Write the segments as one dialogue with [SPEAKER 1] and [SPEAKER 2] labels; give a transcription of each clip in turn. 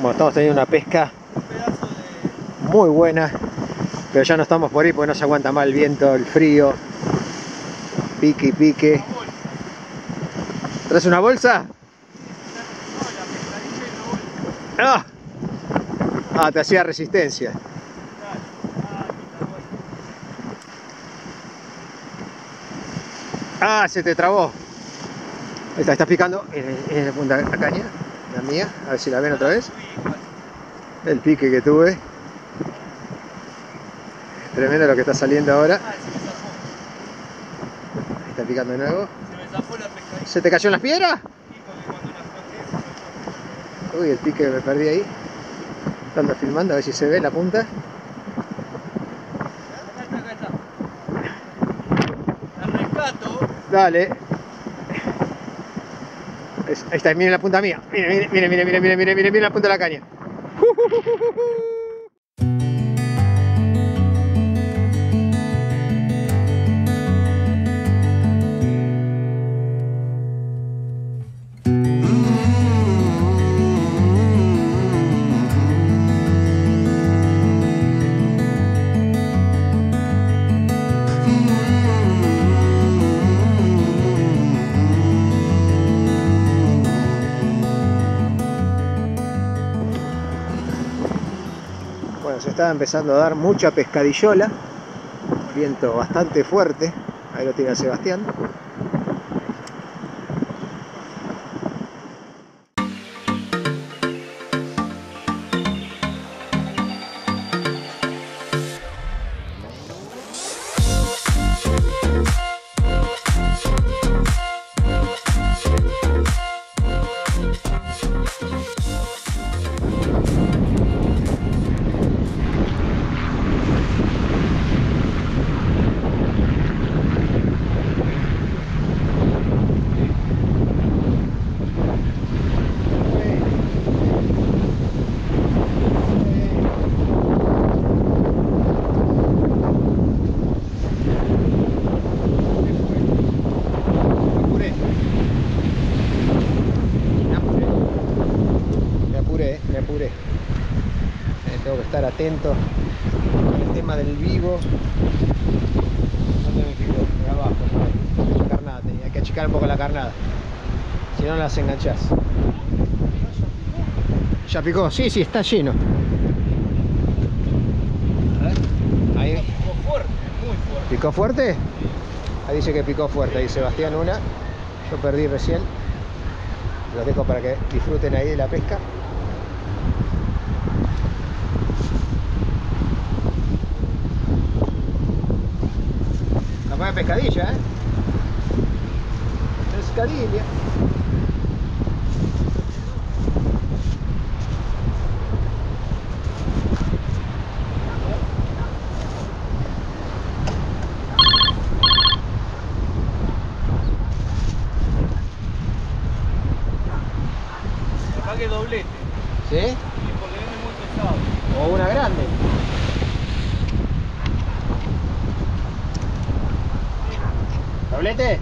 [SPEAKER 1] Bueno, estamos teniendo una pesca muy buena, pero ya no estamos por ahí porque no se aguanta más el viento, el frío, pique y pique. ¿Traes una bolsa? ¡Ah! Ah, te hacía resistencia. Ah, se te trabó. Está, estás picando en la punta de la caña, la mía, a ver si la ven otra vez. El pique que tuve. Tremendo lo que está saliendo ahora. Ahí está picando de nuevo. ¿Se te cayó en las piedras? Uy, el pique que me perdí ahí. Estando filmando a ver si se ve la punta. Dale. Ahí está, miren la punta mía. Miren, miren, miren, miren, miren, miren, miren, miren la punta de la caña. Estaba empezando a dar mucha pescadillola. Viento bastante fuerte. Ahí lo tiene Sebastián. Atento con el tema del vivo. ¿Dónde me picó? De abajo, por ahí. La carnada tenía, hay que achicar un poco la carnada. Si no las enganchás. ¿Ya picó? Sí, sí, está lleno. A ver. Ahí. ¿Picó fuerte? Ahí dice que picó fuerte, ahí Sebastián una. Yo perdí recién. Los dejo para que disfruten ahí de la pesca. Pescadilla, ¿eh? Pescadilla.
[SPEAKER 2] ¿Doblete?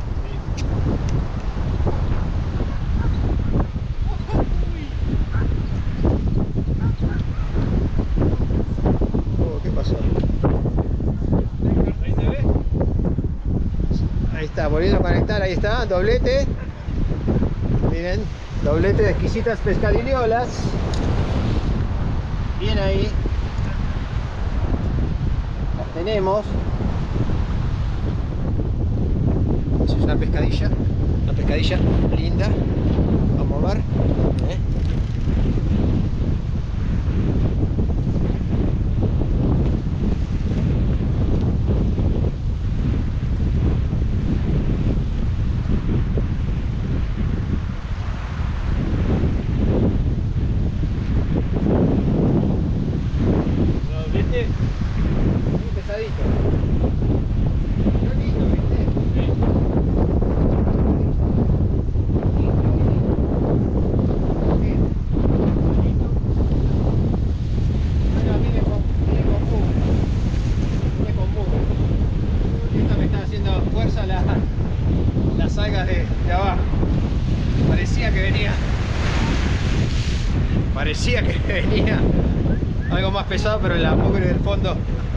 [SPEAKER 1] Oh, ¿Qué pasó?
[SPEAKER 2] Ahí
[SPEAKER 1] está, volviendo a conectar, ahí está, doblete. Miren, doblete de exquisitas pescadillolas. Bien ahí. Las tenemos. Esa es una pescadilla. Una pescadilla linda. Vamos a ver. ¿eh?
[SPEAKER 2] Doblete.
[SPEAKER 1] Muy pesadito. Pero lindo, ¿viste?
[SPEAKER 2] Sí.
[SPEAKER 1] Parecía que venía algo más pesado, pero la mugre del fondo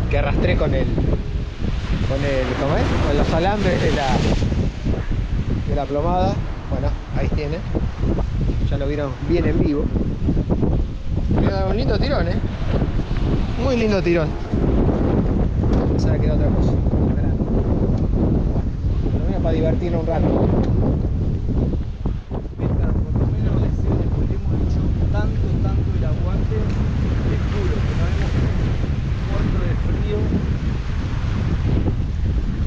[SPEAKER 1] que arrastré con el con el ¿cómo es? con los alambres de la de la plomada. Bueno, ahí tienen. Ya lo vieron bien en vivo. Un lindo tirón, eh. Muy lindo tirón. Pensaba que era otra cosa. Bueno, para divertirnos un rato.
[SPEAKER 2] Pesca, por lo menos ese, porque le hemos hecho tanto, tanto el aguante, te juro que nos hemos muerto de frío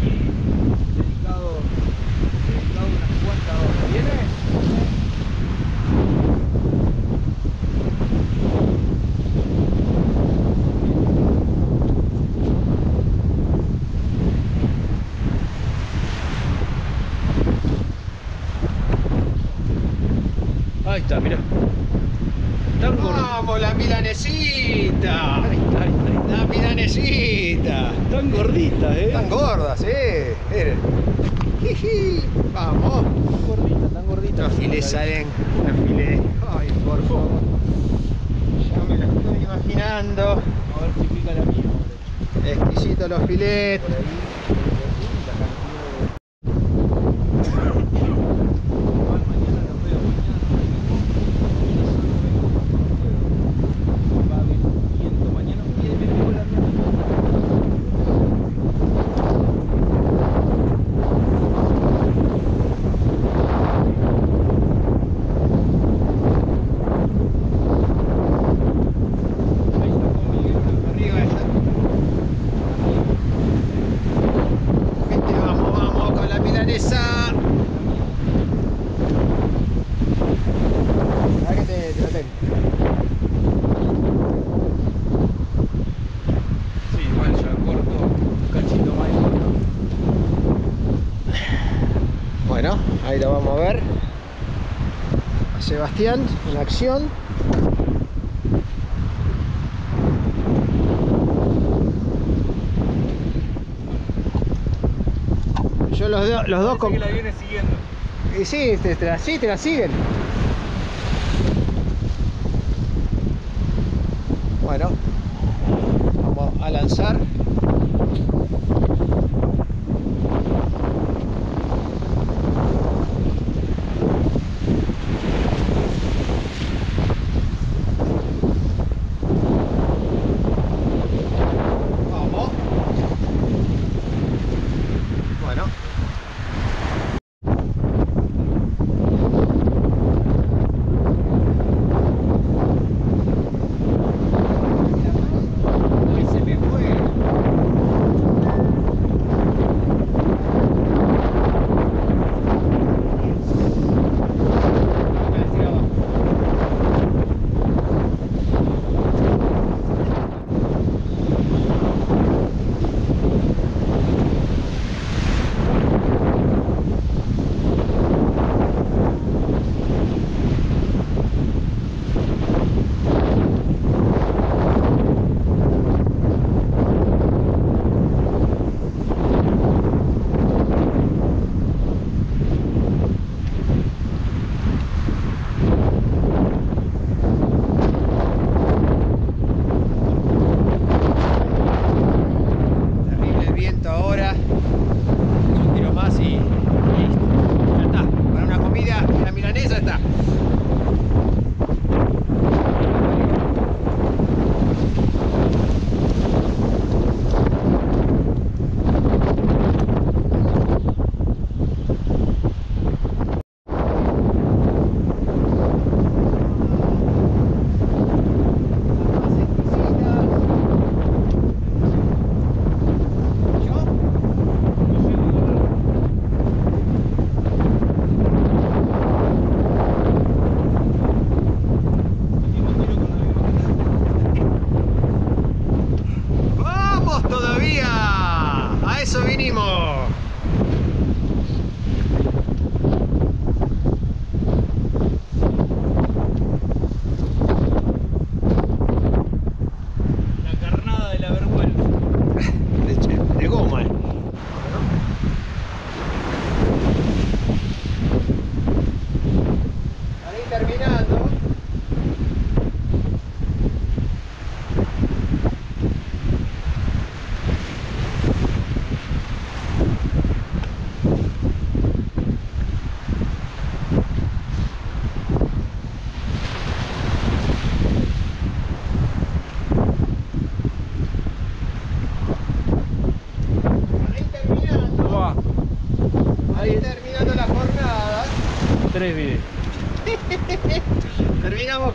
[SPEAKER 2] y dedicado, dedicado unas cuantas horas. ¿Viene? Ahí está, mira. Tan gordita.
[SPEAKER 1] ¡Vamos, la milanesita!
[SPEAKER 2] Ahí está, ahí está, ahí está.
[SPEAKER 1] La milanesita.
[SPEAKER 2] Tan gordita, eh.
[SPEAKER 1] Están gordas, eh. Miren. Jiji. Vamos.
[SPEAKER 2] Tan gordita, tan gordita.
[SPEAKER 1] Los filés salen. Los filés. Ay, por favor. Ya me lo estoy imaginando.
[SPEAKER 2] A ver si pica la mía. ahora.
[SPEAKER 1] Exquisitos los filets.
[SPEAKER 2] Por ahí. La cantidad de- Igual mañana lo veo, mañana no vengo. Va a haber viento mañana. Viene, viene, viene la mía. Ahí está con Miguel.
[SPEAKER 1] Arriba esa. Gente, vamos, vamos con la milanesa. A ver que te, te lo tengo.
[SPEAKER 2] Sí, igual ya corto un cachito más y corto.
[SPEAKER 1] Bueno, ahí lo vamos a ver. A Sebastián en acción. Yo los, do- los dos con...
[SPEAKER 2] que la viene siguiendo.
[SPEAKER 1] Y sí, te, te la, sí, te la siguen. Bueno, vamos a lanzar.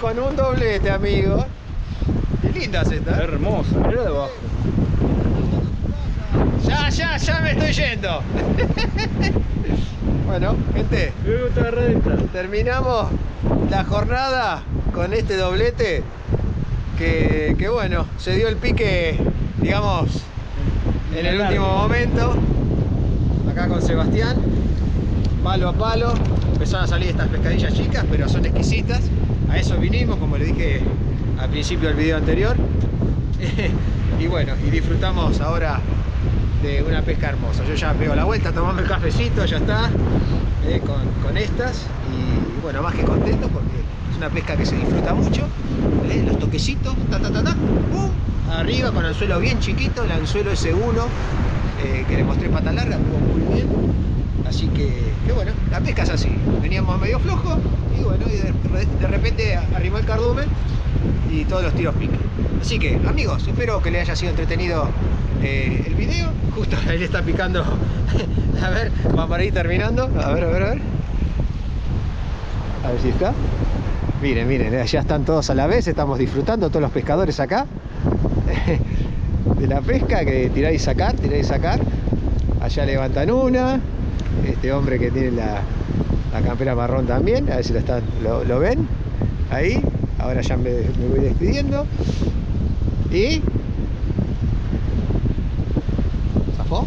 [SPEAKER 1] Con un doblete, amigo. Qué lindas estas.
[SPEAKER 2] Hermosa, mirá de abajo.
[SPEAKER 1] Ya, ya, ya me estoy yendo. bueno, gente,
[SPEAKER 2] esta.
[SPEAKER 1] terminamos la jornada con este doblete que, que bueno, se dio el pique, digamos, en el último momento. Acá con Sebastián, palo a palo. Empezaron a salir estas pescadillas chicas, pero son exquisitas. A eso vinimos, como le dije al principio del video anterior. y bueno, y disfrutamos ahora de una pesca hermosa. Yo ya pego la vuelta, tomamos el cafecito, ya está, eh, con, con estas. Y, bueno, más que contento porque es una pesca que se disfruta mucho. eh, los toquecitos, ta ta ta ta, pum, arriba con anzuelo bien chiquito, el anzuelo S1 eh, que le mostré pata larga, estuvo muy bien. Así que, que bueno, la pesca es así. Veníamos medio flojo y bueno, y de, repente arrimó el cardumen y todos los tiros pican. Así que, amigos, espero que les haya sido entretenido eh, el video. Justo ahí está picando. a ver, va para ir terminando. A ver, a ver, a ver. A ver si está. Miren, miren, eh, ya están todos a la vez, estamos disfrutando, todos los pescadores acá. de la pesca, que tirar y sacar, tirar y sacar. Allá levantan una. Este hombre que tiene la, la campera marrón también, a ver si lo, están, lo, lo ven. Ahí. Ahora ya me, me voy despidiendo. Y. ¿Zafó?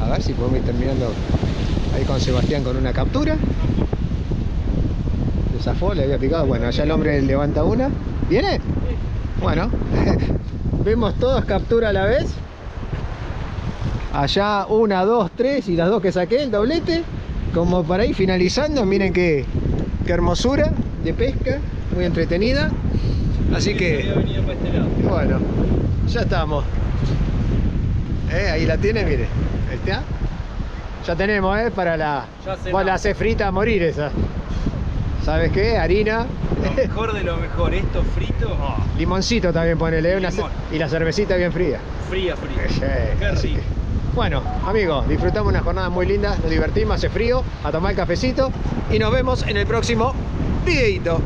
[SPEAKER 1] A ver si podemos ir terminando ahí con Sebastián con una captura. Le zafó, le había picado. Bueno, allá el hombre levanta una. ¿Viene? Bueno, vemos todas captura a la vez. Allá una, dos, tres y las dos que saqué, el doblete. Como para ir finalizando, miren qué, qué hermosura de pesca, muy entretenida. Así que, bueno, ya estamos. Eh, ahí la tiene, mire. Ahí está. Ya tenemos, ¿eh? Para la... Vos la haces frita a morir esa. ¿Sabes qué? Harina.
[SPEAKER 2] Lo mejor de lo mejor, esto frito, oh,
[SPEAKER 1] Limoncito también ponele, una
[SPEAKER 2] Limón.
[SPEAKER 1] y la cervecita bien fría.
[SPEAKER 2] fría, fría.
[SPEAKER 1] Eh,
[SPEAKER 2] Qué rico.
[SPEAKER 1] Bueno, amigos, disfrutamos una jornada muy linda, nos divertimos, hace frío, a tomar el cafecito y nos vemos en el próximo videito.